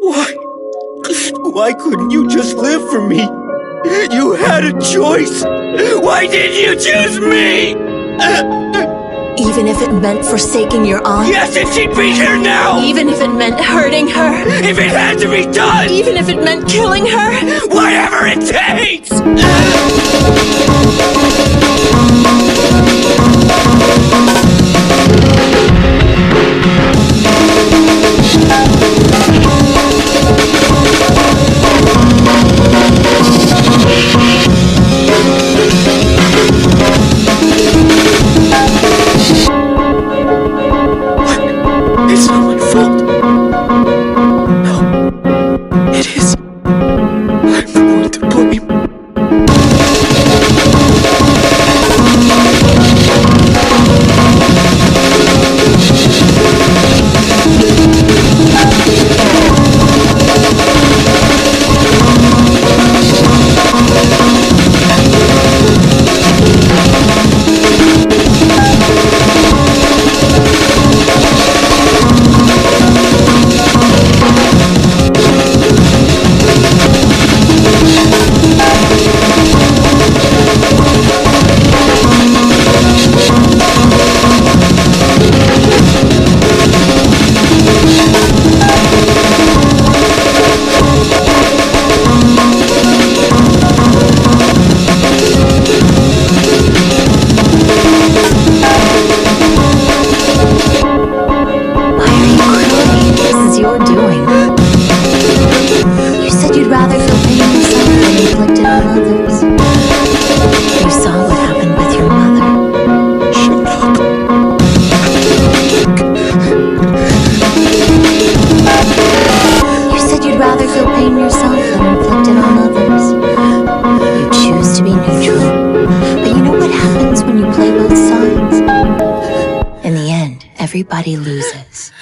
Why? Why couldn't you just live for me? You had a choice. Why did you choose me? Even if it meant forsaking your aunt? Yes, if she'd be here now! Even if it meant hurting her? If it had to be done! Even if it meant killing her? Whatever it takes! This is your doing. You said you'd rather feel pain yourself than inflict it on others. You saw what happened with your mother. You said you'd rather feel pain yourself than inflict it on others. You choose to be neutral. But you know what happens when you play both sides? In the end, everybody loses.